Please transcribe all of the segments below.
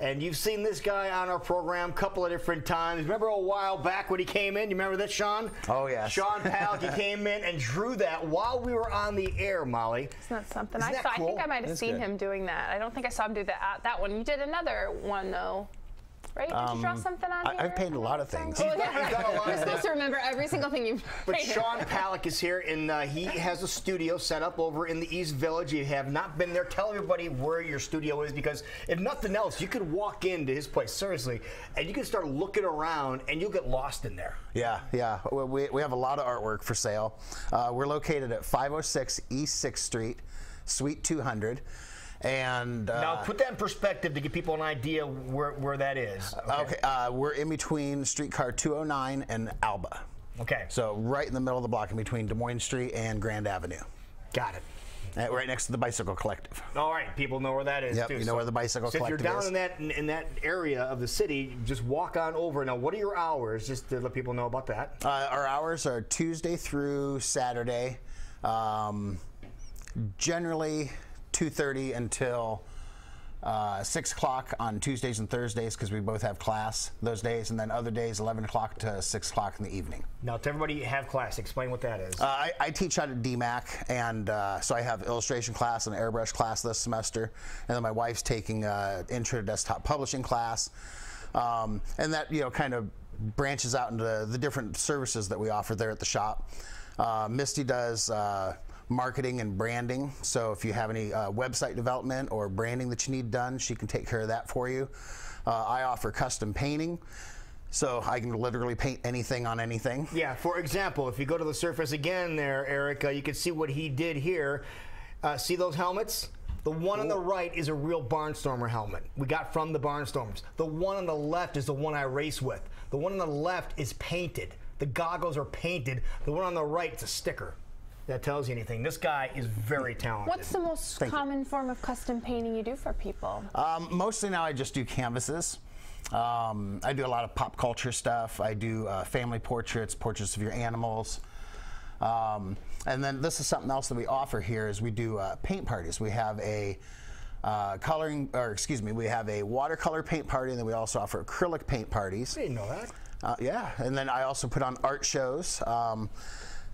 And you've seen this guy on our program a couple of different times. Remember a while back when he came in? You remember that, Sean? Oh, yes. Sean Palek, he came in and drew that while we were on the air, Molly. Isn't that something? Isn't I that saw. I think? I might have That's seen good. him doing that. I don't think I saw him do that uh, that one. You did another one though, right? Did you draw something on Um, I- here? I've painted a lot of don't things. think He's so. done- he's done a lot You're of supposed to remember every single thing you've But painted. Sean Palek is here, and uh, he has a studio set up over in the East Village. You have not been there. Tell everybody where your studio is, because if nothing else, you could walk into his place seriously, and you can start looking around, and you'll get lost in there. Yeah, yeah. We, we- we have a lot of artwork for sale. Uh, we're located at 506 East 6th Street, Suite 200. And uh, Now, put that in perspective to give people an idea where, where that is. okay, uh, we're in between streetcar 209 and Alba. Okay. So right in the middle of the block, in between Des Moines Street and Grand Avenue, Got it. Uh, right next to the Bicycle Collective. All right, people know where that is. Yep, too. you know where the Bicycle so Collective is. if you're down is. in that in, in that area of the city, just walk on over. Now, what are your hours? Just to let people know about that. Uh, our hours are Tuesday through Saturday, um, generally 2:30 until uh, 6 o'clock on Tuesdays and Thursdays because we both have class those days, and then other days 11 o'clock to 6 o'clock in the evening. Now, to everybody have class, explain what that is. Uh, I, I teach out at DMACC, and uh, so I have illustration class and airbrush class this semester, and then my wife's taking uh, intro to desktop publishing class, um, and that you know kind of branches out into the different services that we offer there at the shop. Uh, Misty does. Marketing and branding. So, if you have any uh, website development or branding that you need done, she can take care of that for you. Uh, I offer custom painting, so I can literally paint anything on anything. Yeah, for example, if you go to the surface again there, Eric, uh, you can see what he did here. Uh, see those helmets? The one on the right is a real Barnstormer helmet. We got from the Barnstormers. The one on the left is the one I race with. The one on the left is painted. The goggles are painted. The one on the right is a sticker. That tells you anything. This guy is very talented. What's the most Thank you. common form of custom painting you do for people? Um, mostly now I just do canvases. Um, I do a lot of pop culture stuff. I do uh, family portraits, portraits of your animals. Um, and then this is something else that we offer here is we do uh, paint parties. We have a uh, coloring, or excuse me, we have a watercolor paint party, and then we also offer acrylic paint parties. I didn't know that. Uh, yeah, and then I also put on art shows. Um,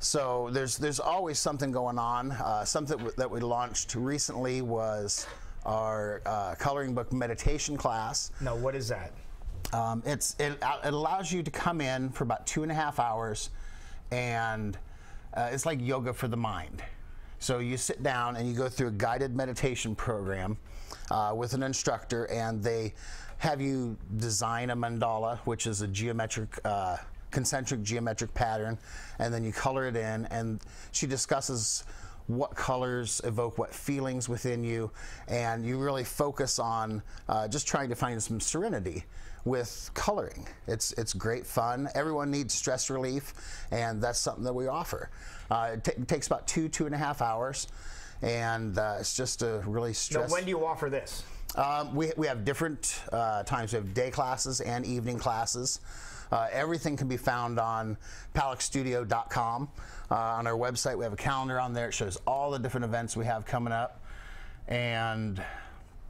so there's there's always something going on. Uh, something that we launched recently was our uh, coloring book meditation class. Now, what is that? Um, it's it, it allows you to come in for about two and a half hours, and uh, it's like yoga for the mind. So you sit down and you go through a guided meditation program uh, with an instructor, and they have you design a mandala, which is a geometric. Concentric geometric pattern and then you color it in and she discusses what colors evoke what feelings within you, and you really focus on uh, just trying to find some serenity with coloring. It's it's great fun. Everyone needs stress relief, and that's something that we offer. Uh, it, ta- it takes about two two and a half hours, and uh, it's just a really Now, stress. when do you offer this? Um, we, we have different uh, times. We have day classes and evening classes. Uh, everything can be found on palekstudio.com. Uh, on our website, we have a calendar on there. It shows all the different events we have coming up. And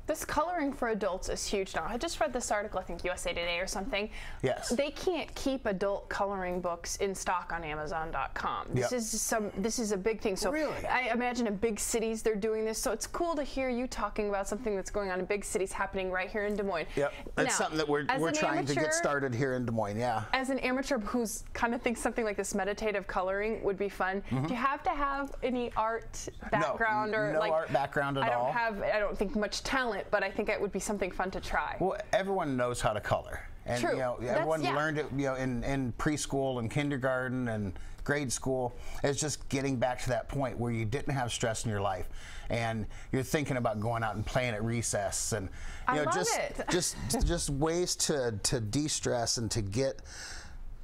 This coloring for adults is huge now. I just read this article, I think USA Today or something. Yes. They can't keep adult coloring books in stock on Amazon.com. This Yep. is some. This is a big thing. So Really? I imagine in big cities they're doing this. So it's cool to hear you talking about something that's going on in big cities happening right here in Des Moines. yep, that's Now, something that we're, we're trying to get started here in Des Moines. Yeah. As an amateur who's kind of thinks something like this meditative coloring would be fun, do you have to have any art background or Mm-hmm. no like art background at I don't all. have I don't think much talent, but I think it would be something fun to try. Well, everyone knows how to color, and True. you know everyone yeah. learned it. You know, in, in preschool and kindergarten and grade school. It's just getting back to that point where you didn't have stress in your life, and you're thinking about going out and playing at recess, and you I know love just it. just just ways to to de-stress and to get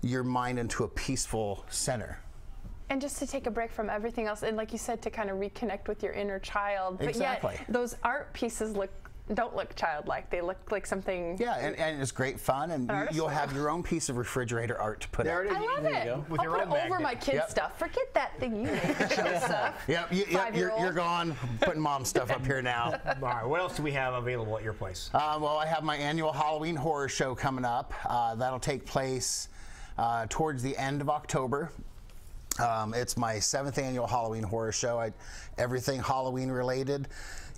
your mind into a peaceful center. And just to take a break from everything else, and like you said, to kind of reconnect with your inner child. But Exactly. yet, those art pieces look don't look childlike. They look like something. Yeah, and, and it's great fun, and you, you'll have your own piece of refrigerator art to put There out. it is. I love There you it. go. With I'll your put own it over my kids' Yep. stuff. Forget that thing you made. Show stuff. Yep, you, yep you're, Five-year-old. you're gone. Putting mom stuff up here now. All right, what else do we have available at your place? Uh, well, I have my annual Halloween horror show coming up. Uh, that'll take place uh, towards the end of October. Um, it's my seventh annual Halloween horror show. I, everything Halloween related.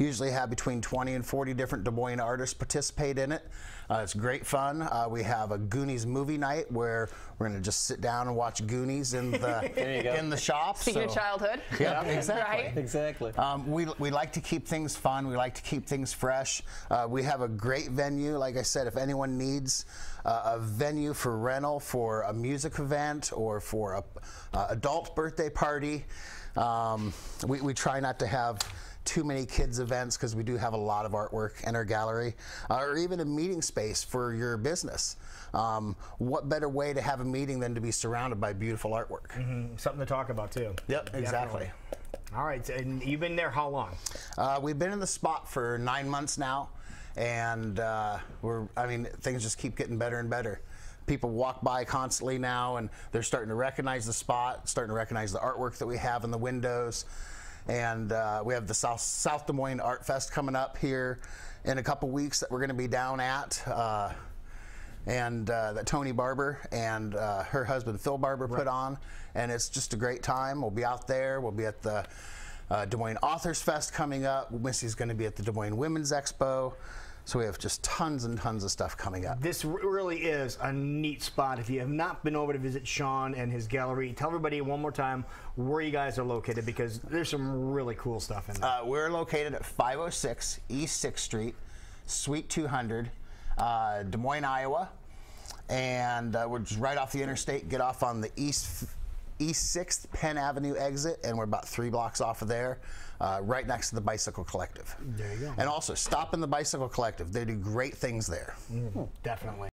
Usually have between 20 and 40 different Des Moines artists participate in it. Uh, it's great fun. Uh, we have a Goonies movie night where we're going to just sit down and watch Goonies in the you in the shop. Speaking of childhood. Yeah, exactly. Right? Exactly. Um, we, we like to keep things fun. We like to keep things fresh. Uh, we have a great venue. Like I said, if anyone needs uh, a venue for rental for a music event or for a uh, adult birthday party, um, we, we try not to have too many kids events because we do have a lot of artwork in our gallery uh, or even a meeting space for your business. Um, what better way to have a meeting than to be surrounded by beautiful artwork? Something to talk about too. Yep, exactly. Definitely. All right, and you've been there how long? Uh, we've been in the spot for nine months now, and uh, we're, I mean, things just keep getting better and better. People walk by constantly now, and they're starting to recognize the spot, starting to recognize the artwork that we have in the windows. And uh, we have the South, South Des Moines Art Fest coming up here in a couple weeks that we're going to be down at. Uh, and uh, that Tony Barber and uh, her husband Phil Barber put on, and it's just a great time. We'll be out there. We'll be at the uh, Des Moines Authors Fest coming up. Missy's going to be at the Des Moines Women's Expo. So we have just tons and tons of stuff coming up. This really is a neat spot. If you have not been over to visit Sean and his gallery, tell everybody one more time where you guys are located because there's some really cool stuff in there. Uh, we're located at 506 East 6th Street, Suite 200, uh, Des Moines, Iowa. And uh, we're just right off the interstate, get off on the east East 6th Penn Avenue exit, and we're about three blocks off of there, uh, right next to the Bicycle Collective. There you go. And also, stop in the Bicycle Collective. They do great things there. Definitely.